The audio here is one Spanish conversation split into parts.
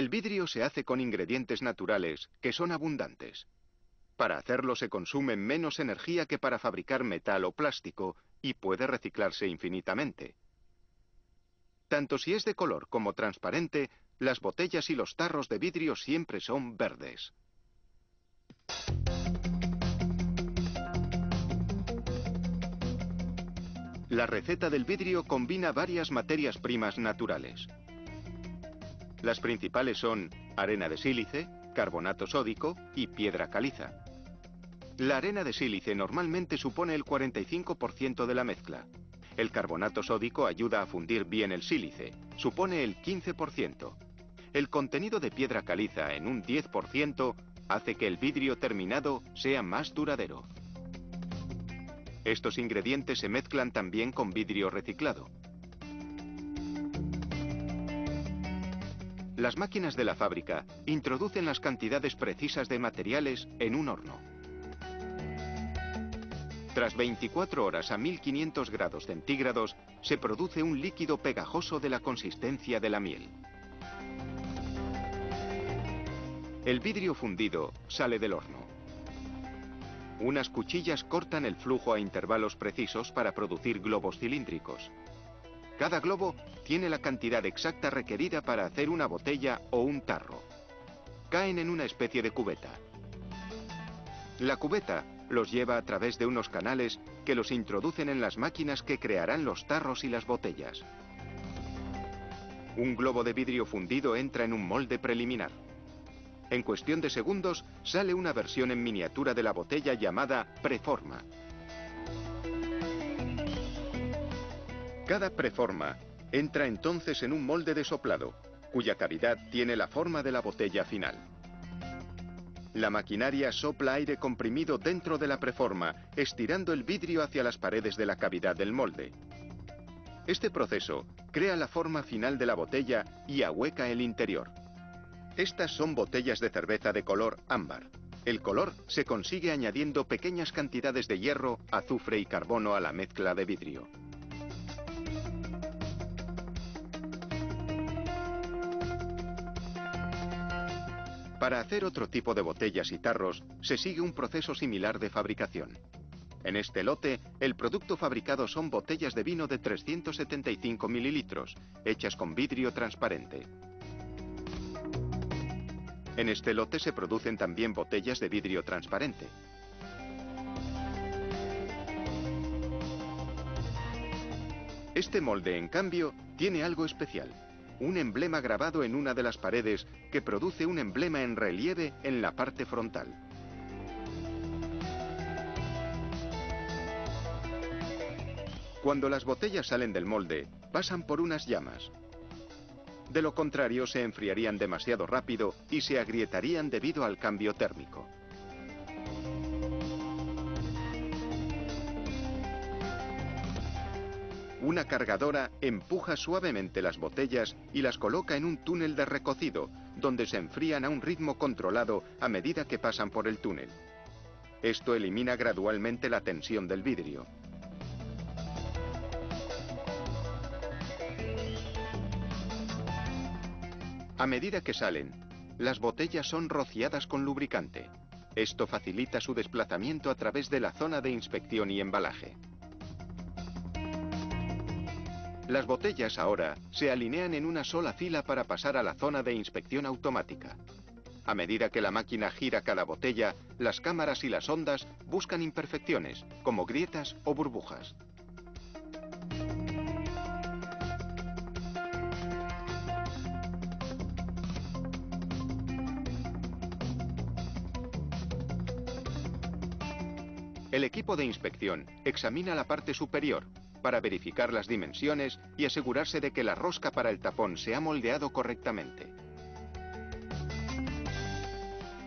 El vidrio se hace con ingredientes naturales que son abundantes. Para hacerlo se consume menos energía que para fabricar metal o plástico y puede reciclarse infinitamente. Tanto si es de color como transparente, las botellas y los tarros de vidrio siempre son verdes. La receta del vidrio combina varias materias primas naturales. Las principales son arena de sílice, carbonato sódico y piedra caliza. La arena de sílice normalmente supone el 45% de la mezcla. El carbonato sódico ayuda a fundir bien el sílice, supone el 15%. El contenido de piedra caliza en un 10% hace que el vidrio terminado sea más duradero. Estos ingredientes se mezclan también con vidrio reciclado. Las máquinas de la fábrica introducen las cantidades precisas de materiales en un horno. Tras 24 horas a 1500 grados centígrados, se produce un líquido pegajoso de la consistencia de la miel. El vidrio fundido sale del horno. Unas cuchillas cortan el flujo a intervalos precisos para producir globos cilíndricos. Cada globo tiene la cantidad exacta requerida para hacer una botella o un tarro. Caen en una especie de cubeta. La cubeta los lleva a través de unos canales que los introducen en las máquinas que crearán los tarros y las botellas. Un globo de vidrio fundido entra en un molde preliminar. En cuestión de segundos sale una versión en miniatura de la botella llamada preforma. Cada preforma entra entonces en un molde de soplado, cuya cavidad tiene la forma de la botella final. La maquinaria sopla aire comprimido dentro de la preforma, estirando el vidrio hacia las paredes de la cavidad del molde. Este proceso crea la forma final de la botella y ahueca el interior. Estas son botellas de cerveza de color ámbar. El color se consigue añadiendo pequeñas cantidades de hierro, azufre y carbono a la mezcla de vidrio. Para hacer otro tipo de botellas y tarros, se sigue un proceso similar de fabricación. En este lote, el producto fabricado son botellas de vino de 375 mililitros, hechas con vidrio transparente. En este lote se producen también botellas de vidrio transparente. Este molde, en cambio, tiene algo especial un emblema grabado en una de las paredes que produce un emblema en relieve en la parte frontal. Cuando las botellas salen del molde, pasan por unas llamas. De lo contrario, se enfriarían demasiado rápido y se agrietarían debido al cambio térmico. Una cargadora empuja suavemente las botellas y las coloca en un túnel de recocido, donde se enfrían a un ritmo controlado a medida que pasan por el túnel. Esto elimina gradualmente la tensión del vidrio. A medida que salen, las botellas son rociadas con lubricante. Esto facilita su desplazamiento a través de la zona de inspección y embalaje. Las botellas ahora se alinean en una sola fila para pasar a la zona de inspección automática. A medida que la máquina gira cada botella, las cámaras y las ondas buscan imperfecciones, como grietas o burbujas. El equipo de inspección examina la parte superior, para verificar las dimensiones y asegurarse de que la rosca para el tapón se ha moldeado correctamente.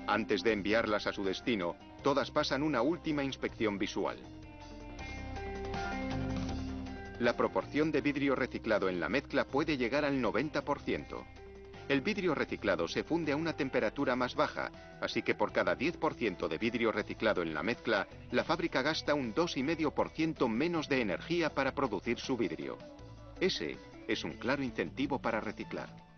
Antes de enviarlas a su destino, todas pasan una última inspección visual. La proporción de vidrio reciclado en la mezcla puede llegar al 90%. El vidrio reciclado se funde a una temperatura más baja, así que por cada 10% de vidrio reciclado en la mezcla, la fábrica gasta un 2,5% menos de energía para producir su vidrio. Ese es un claro incentivo para reciclar.